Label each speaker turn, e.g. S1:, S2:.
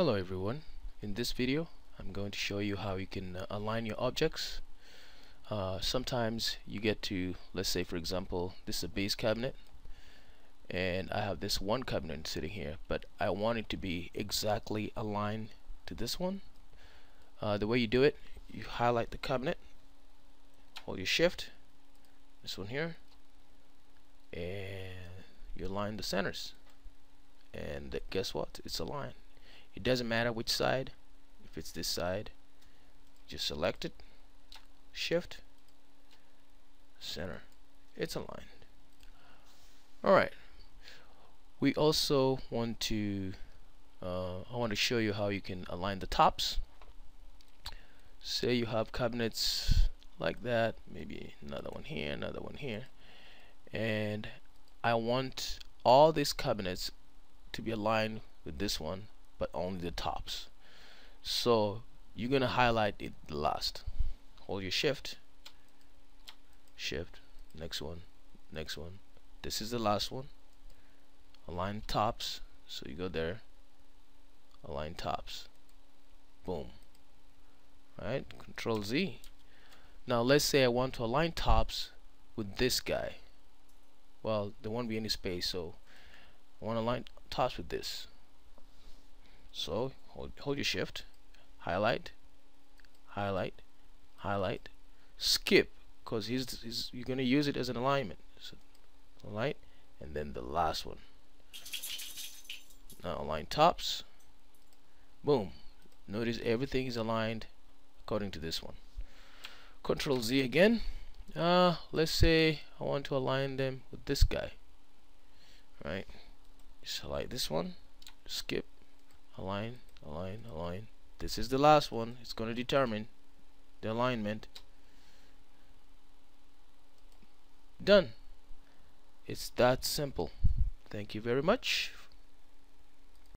S1: Hello everyone. In this video I'm going to show you how you can uh, align your objects. Uh, sometimes you get to, let's say for example, this is a base cabinet and I have this one cabinet sitting here but I want it to be exactly aligned to this one. Uh, the way you do it, you highlight the cabinet, hold your shift, this one here, and you align the centers and guess what? It's aligned it doesn't matter which side. If it's this side just select it shift center. It's aligned. Alright we also want to uh, I want to show you how you can align the tops. Say you have cabinets like that maybe another one here another one here. And I want all these cabinets to be aligned with this one but only the tops. So you're gonna highlight it last. Hold your shift. Shift. Next one. Next one. This is the last one. Align tops. So you go there. Align tops. Boom. Right control Z. Now let's say I want to align tops with this guy. Well there won't be any space so I want to align tops with this so hold, hold your shift. Highlight highlight highlight. Skip because he's, he's you're gonna use it as an alignment. So alight and then the last one. Now align tops. Boom. Notice everything is aligned according to this one. Control Z again. Uh, let's say I want to align them with this guy. Right? Select this one. Skip align align align this is the last one. It's going to determine the alignment. Done. It's that simple. Thank you very much